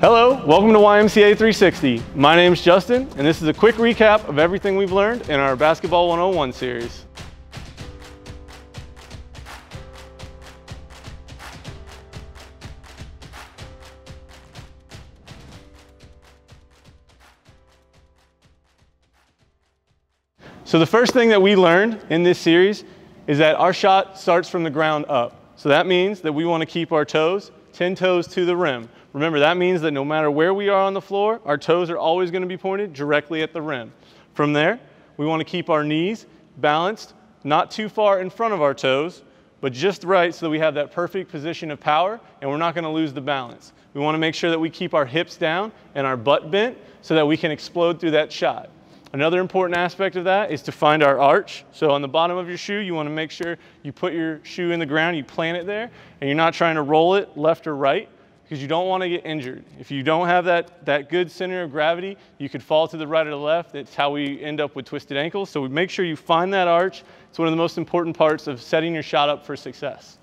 Hello, welcome to YMCA 360. My name is Justin, and this is a quick recap of everything we've learned in our Basketball 101 series. So the first thing that we learned in this series is that our shot starts from the ground up. So that means that we want to keep our toes 10 toes to the rim. Remember, that means that no matter where we are on the floor, our toes are always going to be pointed directly at the rim. From there, we want to keep our knees balanced, not too far in front of our toes, but just right so that we have that perfect position of power and we're not going to lose the balance. We want to make sure that we keep our hips down and our butt bent so that we can explode through that shot. Another important aspect of that is to find our arch. So on the bottom of your shoe, you want to make sure you put your shoe in the ground, you plant it there, and you're not trying to roll it left or right because you don't want to get injured. If you don't have that, that good center of gravity, you could fall to the right or the left. That's how we end up with twisted ankles. So we make sure you find that arch. It's one of the most important parts of setting your shot up for success.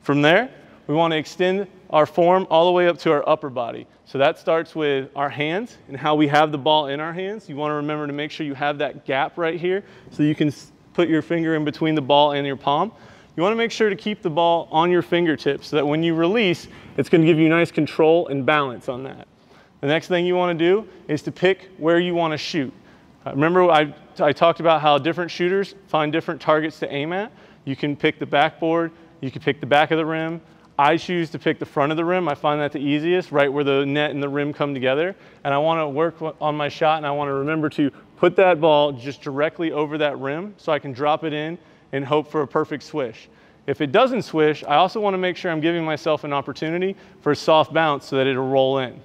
From there, we want to extend our form all the way up to our upper body. So that starts with our hands and how we have the ball in our hands. You want to remember to make sure you have that gap right here so you can put your finger in between the ball and your palm. You want to make sure to keep the ball on your fingertips so that when you release, it's going to give you nice control and balance on that. The next thing you want to do is to pick where you want to shoot. Uh, remember I, I talked about how different shooters find different targets to aim at. You can pick the backboard, you can pick the back of the rim, I choose to pick the front of the rim. I find that the easiest, right where the net and the rim come together. And I want to work on my shot and I want to remember to put that ball just directly over that rim so I can drop it in and hope for a perfect swish. If it doesn't swish, I also want to make sure I'm giving myself an opportunity for a soft bounce so that it'll roll in.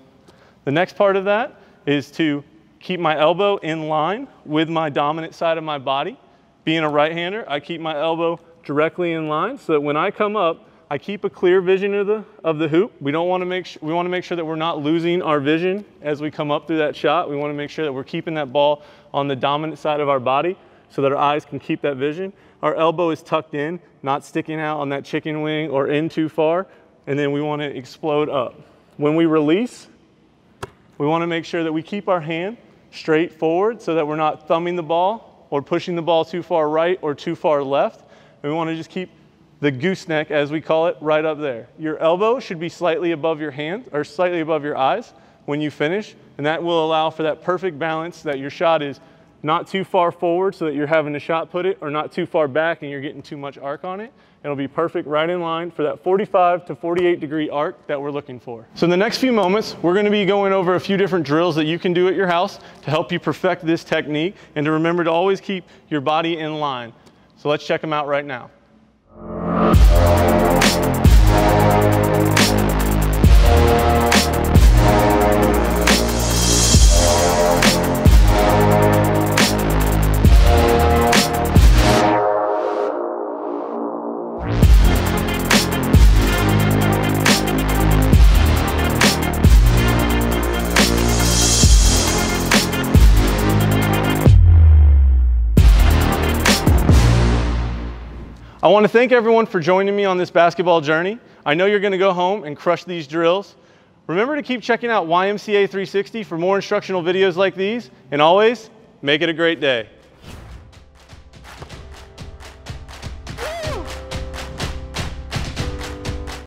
The next part of that is to keep my elbow in line with my dominant side of my body. Being a right-hander, I keep my elbow directly in line so that when I come up, I keep a clear vision of the, of the hoop. We don't want to make we want to make sure that we're not losing our vision as we come up through that shot. We want to make sure that we're keeping that ball on the dominant side of our body so that our eyes can keep that vision. Our elbow is tucked in, not sticking out on that chicken wing or in too far. And then we want to explode up. When we release, we want to make sure that we keep our hand straight forward so that we're not thumbing the ball or pushing the ball too far right or too far left. And we want to just keep the gooseneck, as we call it, right up there. Your elbow should be slightly above your hand or slightly above your eyes when you finish, and that will allow for that perfect balance that your shot is not too far forward so that you're having to shot put it or not too far back and you're getting too much arc on it. It'll be perfect right in line for that 45 to 48 degree arc that we're looking for. So in the next few moments, we're gonna be going over a few different drills that you can do at your house to help you perfect this technique and to remember to always keep your body in line. So let's check them out right now. I want to thank everyone for joining me on this basketball journey. I know you're going to go home and crush these drills. Remember to keep checking out YMCA 360 for more instructional videos like these, and always, make it a great day.